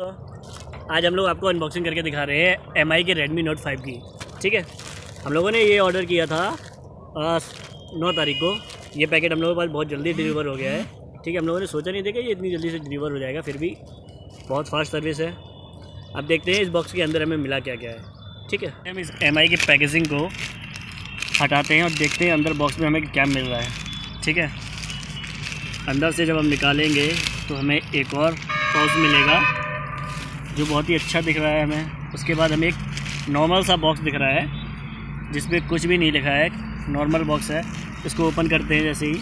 आज हम लोग आपको अनबॉक्सिंग करके दिखा रहे हैं एम आई के रेडमी नोट फाइव की। ठीक है? हम लोगों ने ये ऑर्डर किया था नौ तारीख को। ये पैकेट हम लोगों के पास बहुत जल्दी डिलीवर हो गया है। ठीक है? हम लोगों ने सोचा नहीं था कि ये इतनी जल्दी से डिलीवर हो जाएगा, फिर भी बहुत फास्ट सर्विस है। अब देखते हैं इस बॉक्स के अंदर हमें मिला क्या क्या है। ठीक है? हम इस एम आई की पैकेजिंग को हटाते हैं और देखते हैं अंदर बॉक्स में हमें क्या मिल रहा है। ठीक है? अंदर से जब हम निकालेंगे तो हमें एक और पाउच मिलेगा। जो बहुत ही अच्छा दिख रहा है हमें। उसके बाद हमें एक नॉर्मल सा बॉक्स दिख रहा है, जिसमें कुछ भी नहीं लिखा है नॉर्मल बॉक्स है। इसको ओपन करते हैं जैसे ही।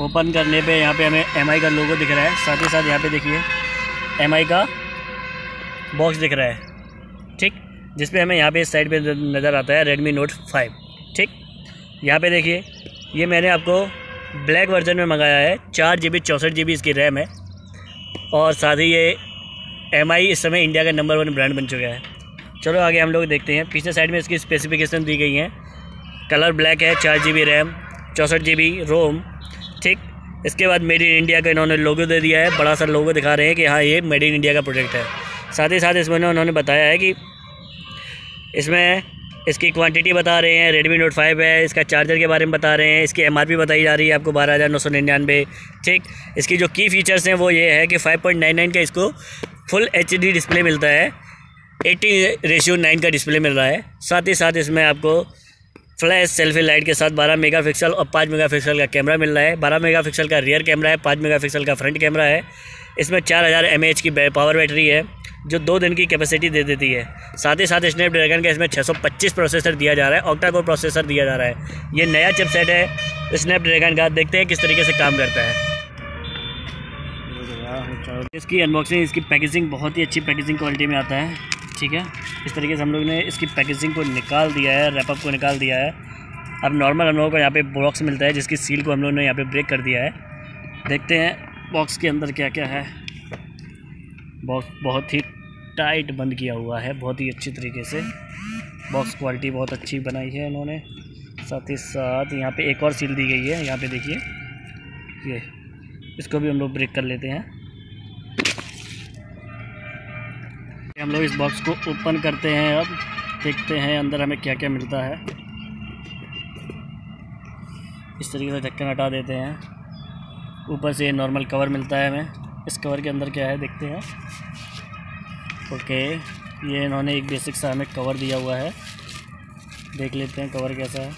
ओपन करने पे यहाँ पे हमें MI का लोगो दिख रहा है। साथ ही साथ यहाँ पे देखिए MI का बॉक्स दिख रहा है। ठीक? जिसपे हमें यहाँ पे इस साइड पे नज़र आता है रेडमी नोट फाइव ठीक? यहाँ पे देखिए, ये मैंने आपको ब्लैक वर्जन में मंगाया है। चार जी बी चौंसठ जी बी इसकी रैम है। और साथ ही ये MI इस समय इंडिया का नंबर वन ब्रांड बन चुका है। चलो आगे हम लोग देखते हैं। पीछे साइड में इसकी स्पेसिफिकेशन दी गई हैं। कलर ब्लैक है, चार जी बी रैम चौंसठ जी बी रोम ठीक। इसके बाद मेड इन इंडिया का इन्होंने लोगो दे दिया है। बड़ा सा लोगो दिखा रहे हैं कि हाँ ये मेड इन इंडिया का प्रोडक्ट है। साथ ही साथ इसमें उन्होंने बताया है कि इसमें इसकी क्वांटिटी बता रहे हैं। रेडमी नोट फाइव है, इसका चार्जर के बारे में बता रहे हैं। इसकी एमआरपी बताई जा रही है आपको बारह हज़ार नौ सौ निन्यानवे, ठीक। इसकी जो की फ़ीचर्स हैं वो ये है कि फाइव पॉइंट नाइन नाइन का इसको फुल एच डी डिस्प्ले मिलता है एट्टी रेशियो नाइन का डिस्प्ले मिल रहा है। साथ ही साथ इसमें आपको फ्लैश, सेल्फी लाइट के साथ 12 मेगापिक्सल और 5 मेगापिक्सल का कैमरा मिल रहा है। 12 मेगापिक्सल का रियर कैमरा है 5 मेगापिक्सल का फ्रंट कैमरा है। इसमें 4000 हज़ार की पावर बैटरी है, जो दो दिन की कैपेसिटी दे देती है। साथ ही साथ स्नैपड्रैगन का इसमें 625 प्रोसेसर दिया जा रहा है ऑक्टा प्रोसेसर दिया जा रहा है। ये नया चिपसेट है स्नैपड्रैगन का। देखते हैं किस तरीके से काम करता है। इसकी अनबॉक्सिंग इसकी पैकेजिंग बहुत ही अच्छी पैकेजिंग क्वालिटी में आता है, ठीक है? इस तरीके से हम लोग ने इसकी पैकेजिंग को निकाल दिया है रैपअप को निकाल दिया है। अब नॉर्मल हम लोगों को यहाँ पे बॉक्स मिलता है, जिसकी सील को हम लोगों ने यहाँ पे ब्रेक कर दिया है। देखते हैं बॉक्स के अंदर क्या क्या है। बॉक्स बहुत ही टाइट बंद किया हुआ है, बहुत ही अच्छी तरीके से। बॉक्स क्वालिटी बहुत अच्छी बनाई है इन्होंने साथ ही साथ यहाँ पे एक और सील दी गई है, यहाँ पे देखिए। ये, इसको भी हम लोग ब्रेक कर लेते हैं। हम लोग इस बॉक्स को ओपन करते हैं, अब देखते हैं अंदर हमें क्या क्या मिलता है। इस तरीके से ढक्कन हटा देते हैं। ऊपर से नॉर्मल कवर मिलता है हमें। इस कवर के अंदर क्या है, देखते हैं। ओके ये इन्होंने एक बेसिक सा हमें कवर दिया हुआ है। देख लेते हैं कवर कैसा है।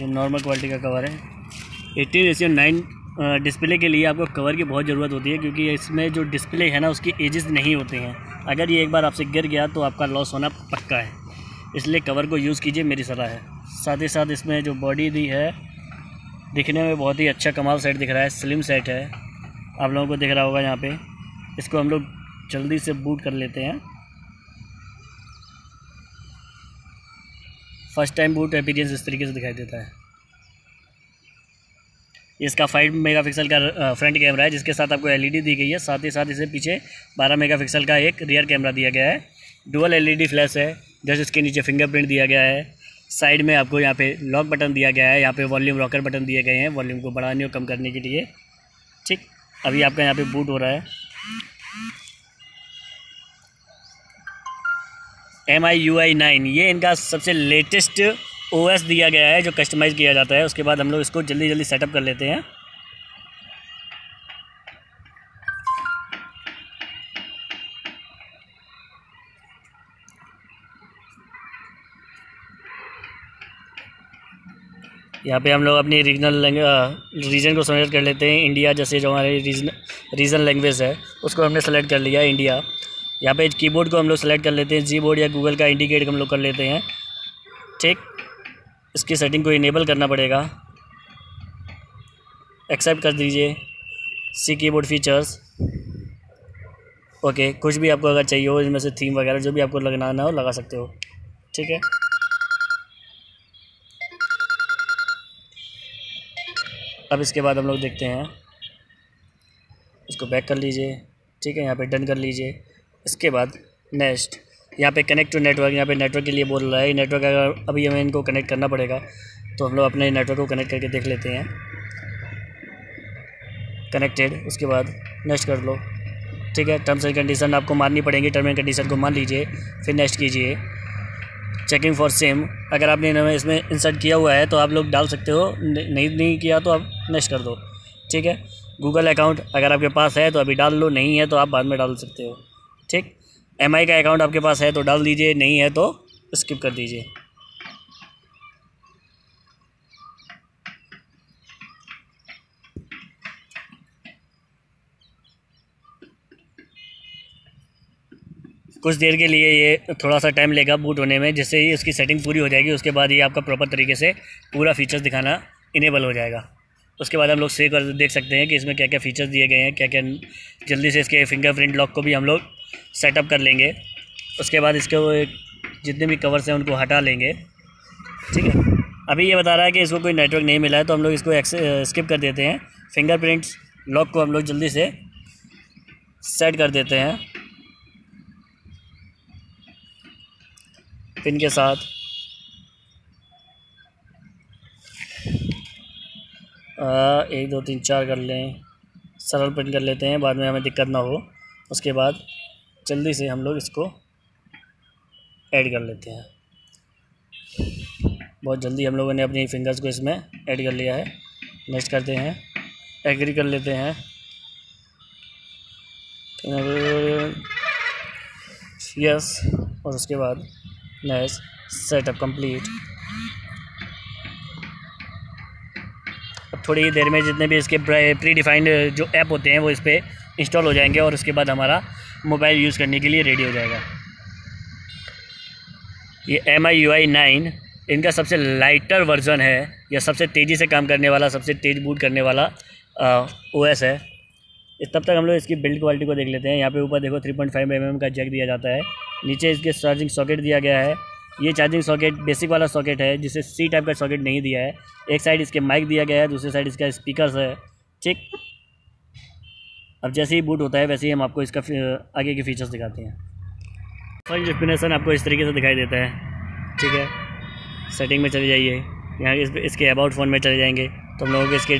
ये नॉर्मल क्वालिटी का कवर है। एटीन रेशियो नाइन डिस्प्ले के लिए आपको कवर की बहुत ज़रूरत होती है, क्योंकि इसमें जो डिस्प्ले है ना, उसकी एजेस नहीं होते हैं। अगर ये एक बार आपसे गिर गया तो आपका लॉस होना पक्का है। इसलिए कवर को यूज़ कीजिए, मेरी सलाह है। साथ ही साथ इसमें जो बॉडी दी है, दिखने में बहुत ही अच्छा कमाल सेट दिख रहा है स्लिम सेट है। आप लोगों को दिख रहा होगा यहाँ पे। इसको हम लोग जल्दी से बूट कर लेते हैं। फ़र्स्ट टाइम बूट एक्सपीरियंस इस तरीके से दिखाई देता है। इसका फाइव मेगापिक्सल का फ्रंट कैमरा है, जिसके साथ आपको एलईडी दी गई है। साथ ही साथ इसे पीछे बारह मेगापिक्सल का एक रियर कैमरा दिया गया है। डुअल एलईडी फ्लैश है जैसे इसके नीचे फिंगरप्रिंट दिया गया है। साइड में आपको यहाँ पे लॉक बटन दिया गया है, यहाँ पे वॉल्यूम रॉकर बटन दिए गए हैं वॉल्यूम को बढ़ाने और कम करने के लिए। ठीक, अभी आपका यहाँ पे बूट हो रहा है। M I U I nine ये इनका सबसे लेटेस्ट ओ एस दिया गया है, जो कस्टमाइज़ किया जाता है, उसके बाद हम लोग इसको जल्दी जल्दी सेटअप कर लेते हैं। यहाँ पे हम लोग अपनी रीजनल रीजन को सेलेक्ट कर लेते हैं। इंडिया जैसे जो हमारे रीजन रीजन लैंग्वेज है, उसको हमने सेलेक्ट कर लिया इंडिया यहाँ पे कीबोर्ड को हम लोग सेलेक्ट कर लेते हैं। जी बोर्ड या गूगल का इंडिकेट हम लोग कर लेते हैं। ठीक। इसकी सेटिंग को इनेबल करना पड़ेगा। एक्सेप्ट कर दीजिए। सी कीबोर्ड फीचर्स ओके कुछ भी आपको अगर चाहिए हो, इनमें से थीम वगैरह जो भी आपको लगाना हो, लगा सकते हो। ठीक है? अब इसके बाद हम लोग देखते हैं। इसको बैक कर लीजिए। ठीक है, यहाँ पे डन कर लीजिए। इसके बाद नेक्स्ट यहाँ पे कनेक्ट टू नेटवर्क यहाँ पे नेटवर्क के लिए बोल रहा है। नेटवर्क अगर अभी हमें इनको कनेक्ट करना पड़ेगा तो हम लोग अपने नेटवर्क को कनेक्ट करके देख लेते हैं। कनेक्टेड उसके बाद नेक्स्ट कर लो। ठीक है टर्म्स एंड कंडीशन आपको माननी पड़ेंगी। टर्म एंड कंडीशन को मान लीजिए, फिर नेक्स्ट कीजिए। चेकिंग फॉर सेम अगर आपने इन्होंने इसमें इंसर्ट किया हुआ है तो आप लोग डाल सकते हो। नहीं नहीं किया तो आप नेक्स्ट कर दो। ठीक है गूगल अकाउंट अगर आपके पास है तो अभी डाल लो। नहीं है तो आप बाद में डाल सकते हो। ठीक? एमआई का अकाउंट आपके पास है तो डाल दीजिए, नहीं है तो स्किप कर दीजिए। कुछ देर के लिए ये थोड़ा सा टाइम लेगा बूट होने में, जिससे ही उसकी सेटिंग पूरी हो जाएगी, उसके बाद ये आपका प्रॉपर तरीके से पूरा फीचर्स दिखाना इनेबल हो जाएगा। उसके बाद हम लोग सेव कर देख सकते हैं कि इसमें क्या क्या फ़ीचर्स दिए गए हैं क्या क्या जल्दी से इसके फिंगरप्रिंट लॉक को भी हम लोग सेटअप कर लेंगे। उसके बाद इसके वो जितने भी कवर्स हैं उनको हटा लेंगे। ठीक है? अभी ये बता रहा है कि इसको कोई नेटवर्क नहीं मिला है तो हम लोग इसको स्किप कर देते हैं। फिंगरप्रिंट्स लॉक को हम लोग जल्दी से सेट कर देते हैं। पिन के साथ। आ, एक दो तीन चार कर लें। सरल प्रिंट कर लेते हैं बाद में हमें दिक्कत ना हो। उसके बाद जल्दी से हम लोग इसको ऐड कर लेते हैं। बहुत जल्दी हम लोगों ने अपनी फिंगर्स को इसमें ऐड कर लिया है। नेक्स्ट करते हैं। एग्री कर लेते हैं। यस और उसके बाद नेक्स्ट सेटअप कंप्लीट अब थोड़ी देर में जितने भी इसके प्री डिफाइंड जो ऐप होते हैं, वो इस पर इंस्टॉल हो जाएँगे और उसके बाद हमारा मोबाइल यूज़ करने के लिए रेडी हो जाएगा। ये M I U I nine, इनका सबसे लाइटर वर्जन है, या सबसे तेज़ी से काम करने वाला, सबसे तेज़ बूट करने वाला ओ एस है। तब तक हम लोग इसकी बिल्ड क्वालिटी को देख लेते हैं। यहाँ पे ऊपर देखो 3.5 पॉइंट mm का जैक दिया जाता है। नीचे इसके चार्जिंग सॉकेट दिया गया है। ये चार्जिंग सॉकेट बेसिक वाला सॉकेट है, जिसे सी टाइप का सॉकेट नहीं दिया है। एक साइड इसके माइक दिया गया है, दूसरी साइड इसका स्पीकर है। ठीक? अब जैसे ही बूट होता है वैसे ही हम आपको इसका आगे के फीचर्स दिखाते हैं। फ़र्स्ट डिस्पिनेशन आपको इस तरीके से दिखाई देता है। ठीक है? सेटिंग में चले जाइए। यहाँ इस, इसके अबाउट फ़ोन में चले जाएँगे। तो हम लोगों को इसके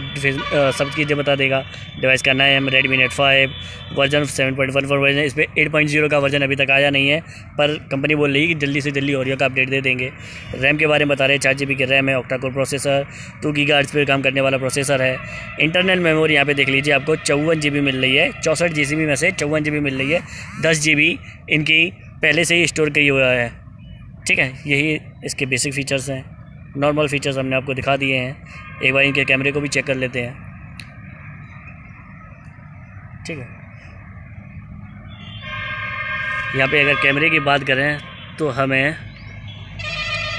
सब चीज़ें बता देगा। डिवाइस का नाम Redmi note five version seven point one four version इस पर एट पॉइंट ज़ीरो का वर्जन अभी तक आया नहीं है, पर कंपनी बोल रही है कि जल्दी से जल्दी ओरियो का अपडेट दे देंगे। रैम के बारे में बता रहे हैं चार जी बी की रैम है ऑक्टा कोर प्रोसेसर टू की गार्ड्स पर काम करने वाला प्रोसेसर है। इंटरनल मेमोरी यहाँ पर देख लीजिए, आपको चौवन जी मिल रही है, चौंसठ जी में से चौवन जी मिल रही है, दस जी इनकी पहले से ही स्टोर की हुआ है। ठीक है, यही इसके बेसिक फ़ीचर्स हैं। नॉर्मल फ़ीचर्स हमने आपको दिखा दिए हैं। एक बार इनके कैमरे को भी चेक कर लेते हैं। ठीक है। यहाँ पे अगर कैमरे की बात करें तो हमें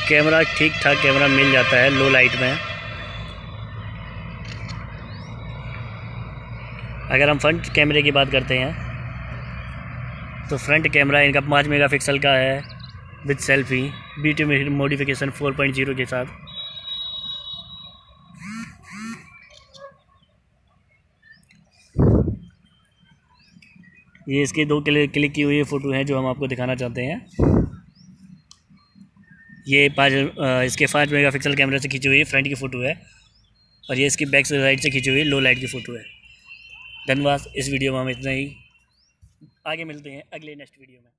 कैमरा ठीक ठाक कैमरा मिल जाता है लो लाइट में। अगर हम फ्रंट कैमरे की बात करते हैं तो फ्रंट कैमरा इनका पाँच मेगापिक्सल का है। विद सेल्फी बीटी मोडिफिकेशन 4.0 के साथ। ये इसके दो क्लिक क्लिक की हुई फ़ोटो हैं जो हम आपको दिखाना चाहते हैं। ये पाँच इसके पाँच मेगापिक्सल कैमरे से खींची हुई फ्रंट की फ़ोटो है और ये इसकी बैक साइड से खींची हुई लो लाइट की फ़ोटो है। धन्यवाद, इस वीडियो में हम इतना ही। आगे मिलते हैं अगले नेक्स्ट वीडियो में।